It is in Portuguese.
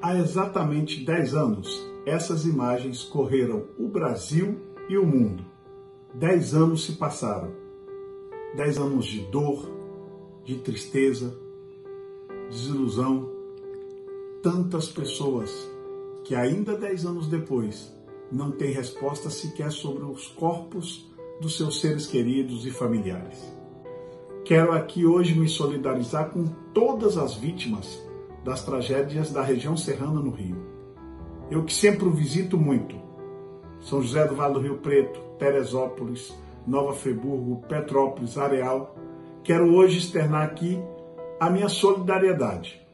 Há exatamente 10 anos, essas imagens correram o Brasil e o mundo. 10 anos se passaram. 10 anos de dor, de tristeza, desilusão. Tantas pessoas que ainda 10 anos depois não têm resposta sequer sobre os corpos dos seus seres queridos e familiares. Quero aqui hoje me solidarizar com todas as vítimas das tragédias da região serrana no Rio. Eu que sempre o visito muito, São José do Vale do Rio Preto, Teresópolis, Nova Friburgo, Petrópolis, Areal, quero hoje externar aqui a minha solidariedade